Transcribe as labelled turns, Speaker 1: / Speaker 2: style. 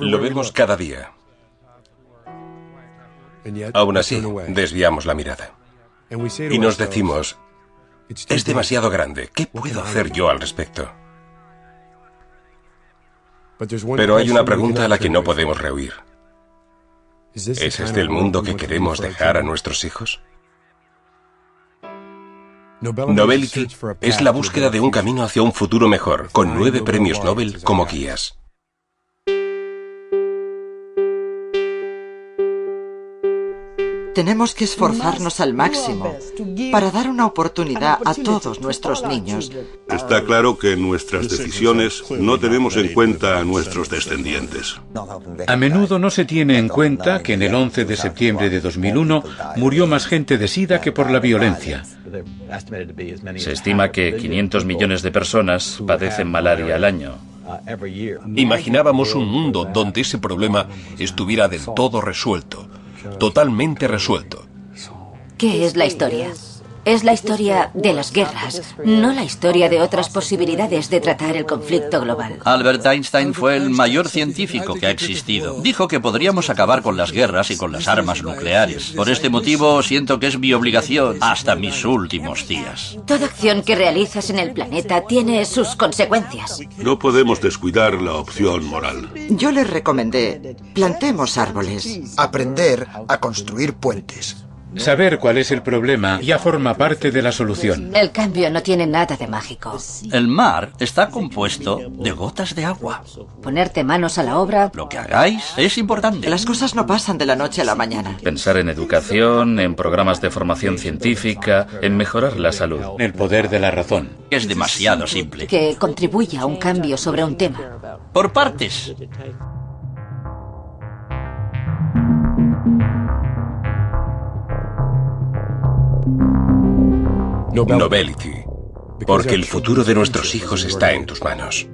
Speaker 1: Lo vemos cada día. Aún así, desviamos la mirada. Y nos decimos, es demasiado grande, ¿qué puedo hacer yo al respecto? Pero hay una pregunta a la que no podemos rehuir. ¿Es este el mundo que queremos dejar a nuestros hijos? Novelty es la búsqueda de un camino hacia un futuro mejor, con nueve premios Nobel como guías.
Speaker 2: Tenemos que esforzarnos al máximo para dar una oportunidad a todos nuestros niños.
Speaker 3: Está claro que en nuestras decisiones no tenemos en cuenta a nuestros descendientes.
Speaker 4: A menudo no se tiene en cuenta que en el 11 de septiembre de 2001 murió más gente de SIDA que por la violencia.
Speaker 5: Se estima que 500 millones de personas padecen malaria al año.
Speaker 6: Imaginábamos un mundo donde ese problema estuviera del todo resuelto totalmente resuelto.
Speaker 7: ¿Qué es la historia? Es la historia de las guerras, no la historia de otras posibilidades de tratar el conflicto global.
Speaker 8: Albert Einstein fue el mayor científico que ha existido. Dijo que podríamos acabar con las guerras y con las armas nucleares. Por este motivo siento que es mi obligación hasta mis últimos días.
Speaker 7: Toda acción que realizas en el planeta tiene sus consecuencias.
Speaker 3: No podemos descuidar la opción moral.
Speaker 2: Yo les recomendé, plantemos árboles.
Speaker 9: Aprender a construir puentes.
Speaker 4: Saber cuál es el problema ya forma parte de la solución.
Speaker 7: El cambio no tiene nada de mágico.
Speaker 8: El mar está compuesto de gotas de agua.
Speaker 7: Ponerte manos a la obra.
Speaker 8: Lo que hagáis es importante.
Speaker 2: Las cosas no pasan de la noche a la mañana.
Speaker 5: Pensar en educación, en programas de formación científica, en mejorar la salud.
Speaker 4: El poder de la razón.
Speaker 8: Es demasiado simple.
Speaker 7: Que contribuya a un cambio sobre un tema.
Speaker 8: Por partes.
Speaker 1: Novelty. Porque el futuro de nuestros hijos está en tus manos.